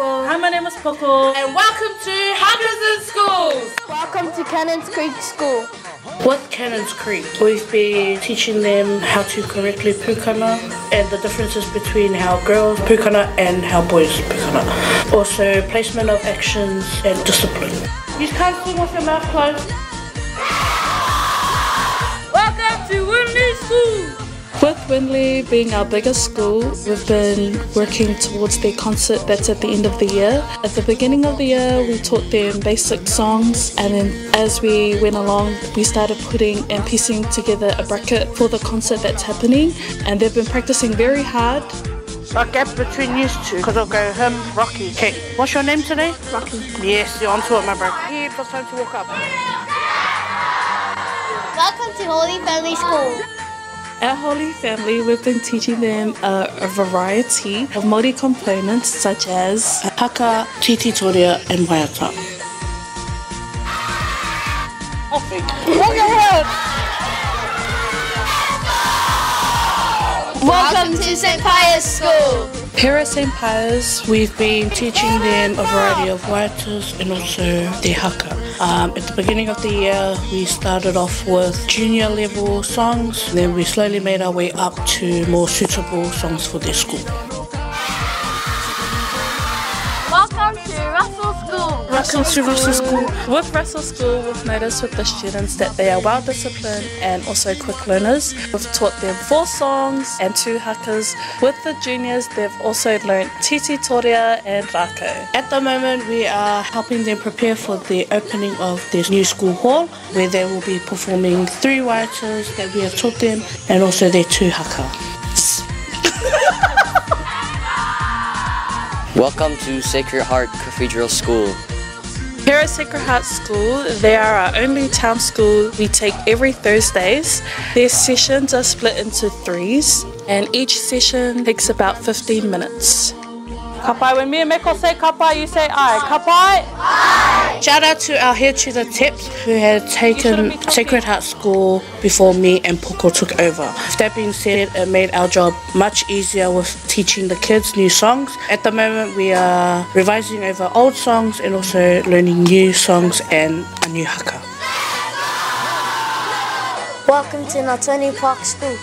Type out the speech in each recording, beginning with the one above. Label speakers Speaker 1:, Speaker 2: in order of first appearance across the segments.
Speaker 1: Poco.
Speaker 2: Hi, my name is Poco.
Speaker 3: And welcome to Hakas in Schools.
Speaker 1: Welcome to Cannons Creek School.
Speaker 2: With Cannons Creek, we've been teaching them how to correctly pukana and the differences between how girls pukana and how boys pukana. Also, placement of actions and discipline. You can't sing with your mouth closed.
Speaker 4: With Windley being our biggest school, we've been working towards their concert that's at the end of the year. At the beginning of the year, we taught them basic songs, and then as we went along, we started putting and piecing together a bracket for the concert that's happening, and they've been practicing very hard.
Speaker 2: A gap between these two, because I'll go him, Rocky. Okay, what's your name today?
Speaker 1: Rocky.
Speaker 2: Yes, you're onto it, my bro. Here, it was time to walk up.
Speaker 1: Welcome to Holy Family School.
Speaker 4: Our Holy Family, we've been teaching them a, a variety of Māori components such as
Speaker 2: Haka, Titi Torea, and Waiata.
Speaker 1: Welcome to St. Pius School.
Speaker 4: Here at St. Pius,
Speaker 2: We've been teaching them a variety of waiatas and also the haka. Um, at the beginning of the year, we started off with junior level songs, then we slowly made our way up to more suitable songs for their school.
Speaker 1: To Russell School.
Speaker 4: Russell Russell School. With Russell School, we've noticed with the students that they are well disciplined and also quick learners. We've taught them four songs and two hakas. With the juniors, they've also learned Titi Torea and Rako.
Speaker 2: At the moment, we are helping them prepare for the opening of this new school hall, where they will be performing three waiatas that we have taught them, and also their two haka.
Speaker 5: Welcome to Sacred Heart Cathedral School.
Speaker 4: Here at Sacred Heart School, they are our only town school we take every Thursdays. Their sessions are split into threes, and each session takes about 15 minutes.
Speaker 3: Kapai, when me and Meko say kapai, you say I. Kapai?
Speaker 2: Shout out to our head tutor Tips, who had taken Sacred Heart School before me and Poco took over. With that being said, it made our job much easier with teaching the kids new songs. At the moment, we are revising over old songs and also learning new songs and a new haka.
Speaker 1: Welcome to Natone Park School.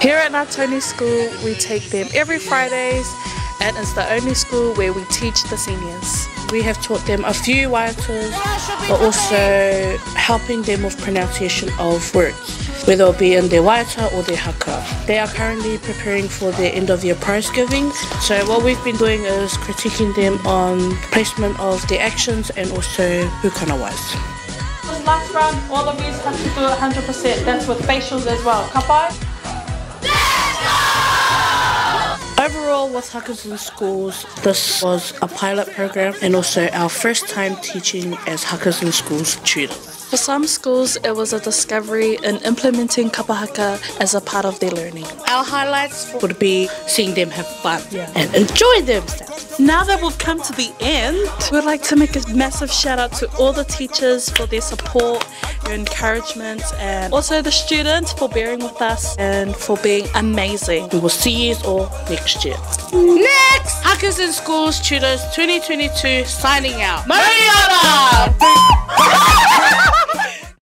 Speaker 4: Here at Natone School, we take them every Fridays, and it's the only school where we teach the seniors.
Speaker 2: We have taught them a few waiatas, but also helping them with pronunciation of words, whether it be in their waiata or their haka. They are currently preparing for their end of year prize giving. So what we've been doing is critiquing them on placement of their actions and also pukana wise.
Speaker 3: Last round, all of you have to do it 100%. That's with facials as well. Kapai?
Speaker 2: Overall, with Hakas in Schools, this was a pilot program and also our first time teaching as Hakas in Schools tutors.
Speaker 4: For some schools, it was a discovery in implementing kapahaka as a part of their learning.
Speaker 2: Our highlights would be seeing them have fun and enjoy themselves.
Speaker 4: Now that we've come to the end, we'd like to make a massive shout out to all the teachers for their support, your encouragement, and also the students for bearing with us and for being amazing.
Speaker 2: We will see you all next year. Next! Hakas in Schools Tutors 2022 signing out. Mariana!